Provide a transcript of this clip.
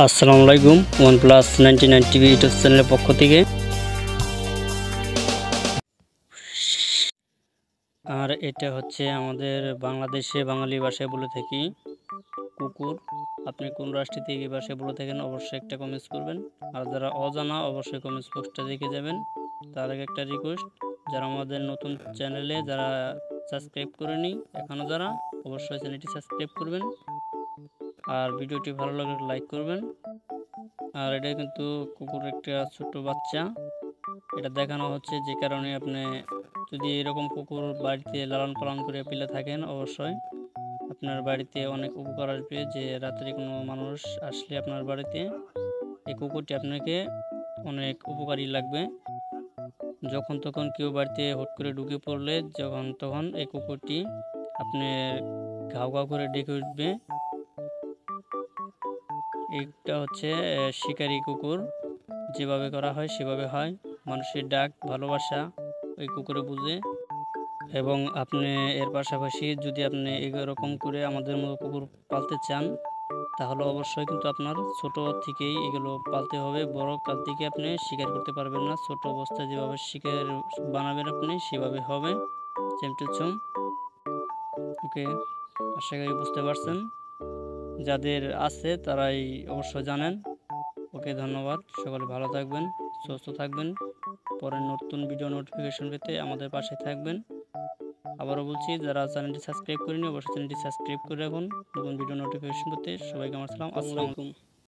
আসসালামু আলাইকুম one plus ninety nine TV YouTube চ্যানেলের পক্ষ থেকে। আর এটা হচ্ছে আমাদের বাংলাদেশে, বাঙালি ভাষায় বলে থাকি, কুকুর। আপনি কোন রাষ্ট্র থেকে ভাষায় বলে থাকেন, অবশ্যই একটা কমেন্টস করবেন। আর যারা অজানা, অবশ্যই কমেন্টস বক্সটা দেখে যাবেন। তার আগে একটা রিকোয়েস্ট যারা আমাদের নতুন চ্যানেলে যারা সাবস্ক্রাইব করেনি এখনও যারা, অবশ্যই চ্যানেলটি সাবস্ক্রাইব করবেন। আর ভিডিওটি ভালো লাগলে লাইক করবেন। আর এটা কিন্তু কুকুর একটা ছোট বাচ্চা। এটা দেখানো হচ্ছে যে কারণে আপনি যদি এরকম কুকুর বাড়িতে লালন পালন করে পেলে থাকেন, অবশ্যই আপনার বাড়িতে অনেক উপকার আসবে যে রাত্রে কোনো মানুষ আসলে আপনার বাড়িতে এই কুকুরটি আপনাকে অনেক উপকারী লাগবে। যখন তখন কেউ বাড়িতে হুট করে ঢুকে পড়লে, যখন তখন এই কুকুরটি আপনি ঘাউ ঘাউ করে ডেকে উঠবে। এটা হচ্ছে শিকারি কুকুর। যেভাবে করা হয়, সেভাবে হয়। মানুষের ডাক, ভালোবাসা ওই কুকুরে বুঝে। এবং আপনি এর পাশাপাশি যদি আপনি এরকম করে আমাদের মতো কুকুর পালতে চান, তাহলে অবশ্যই কিন্তু আপনার ছোট থেকেই এগুলো পালতে হবে। বড় কাল থেকে আপনি শিকার করতে পারবেন না। ছোট অবস্থায় যেভাবে শিকার বানাবেন আপনি, সেভাবে হবে। চেম টু ওকে, আশা করি বুঝতে পারছেন। যাদের আছে তারাই অবশ্যই জানেন। ওকে ধন্যবাদ। সকলে ভালো থাকবেন, সুস্থ থাকবেন। পরে নতুন ভিডিও নোটিফিকেশন পেতে আমাদের পাশে থাকবেন। আবারও বলছি, যারা চ্যানেলটি সাবস্ক্রাইব করেনি অবশ্যই চ্যানেলটি সাবস্ক্রাইব করে রাখুন। নতুন ভিডিও নোটিফিকেশন পেতে সবাইকে আমার সালাম। আসসালামু আলাইকুম।